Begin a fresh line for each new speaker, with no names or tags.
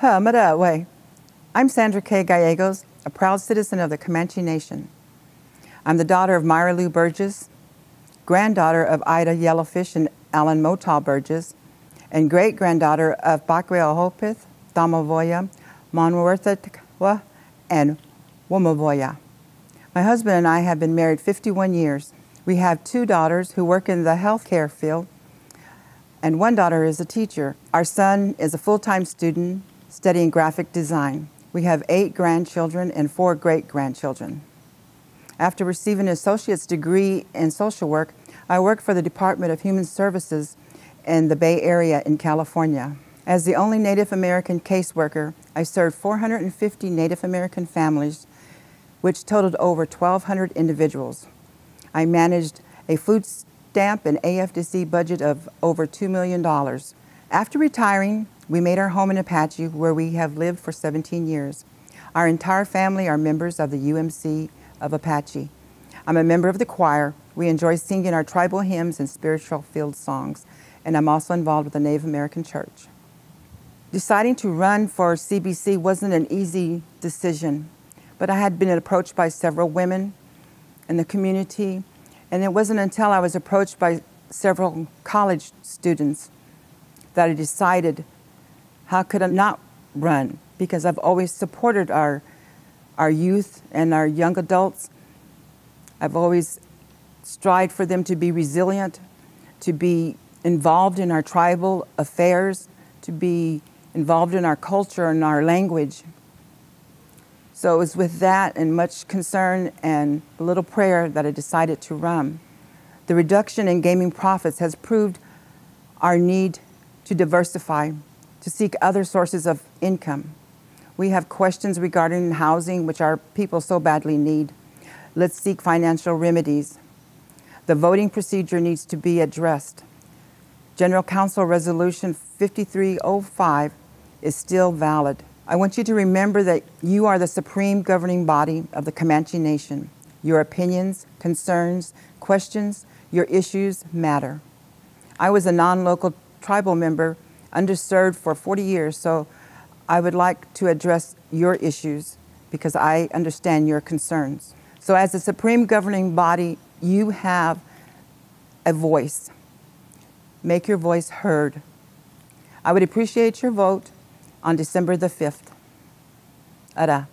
Way. I'm Sandra K. Gallegos, a proud citizen of the Comanche Nation. I'm the daughter of Myra Lou Burgess, granddaughter of Ida Yellowfish and Alan Motal Burgess, and great granddaughter of Bakwe Ohopith, Damavoya, Monwertha, and Womavoya. My husband and I have been married 51 years. We have two daughters who work in the healthcare field, and one daughter is a teacher. Our son is a full time student studying graphic design. We have eight grandchildren and four great grandchildren. After receiving an associate's degree in social work, I worked for the Department of Human Services in the Bay Area in California. As the only Native American caseworker, I served 450 Native American families, which totaled over 1,200 individuals. I managed a food stamp and AFDC budget of over $2 million. After retiring, we made our home in Apache, where we have lived for 17 years. Our entire family are members of the UMC of Apache. I'm a member of the choir. We enjoy singing our tribal hymns and spiritual filled songs, and I'm also involved with the Native American Church. Deciding to run for CBC wasn't an easy decision, but I had been approached by several women in the community, and it wasn't until I was approached by several college students that I decided how could I not run because I've always supported our our youth and our young adults. I've always strived for them to be resilient, to be involved in our tribal affairs, to be involved in our culture and our language. So it was with that and much concern and a little prayer that I decided to run. The reduction in gaming profits has proved our need to diversify, to seek other sources of income. We have questions regarding housing, which our people so badly need. Let's seek financial remedies. The voting procedure needs to be addressed. General Council Resolution 5305 is still valid. I want you to remember that you are the supreme governing body of the Comanche Nation. Your opinions, concerns, questions, your issues matter. I was a non local tribal member, underserved for 40 years, so I would like to address your issues because I understand your concerns. So, as the supreme governing body, you have a voice. Make your voice heard. I would appreciate your vote on December the 5th. Ara.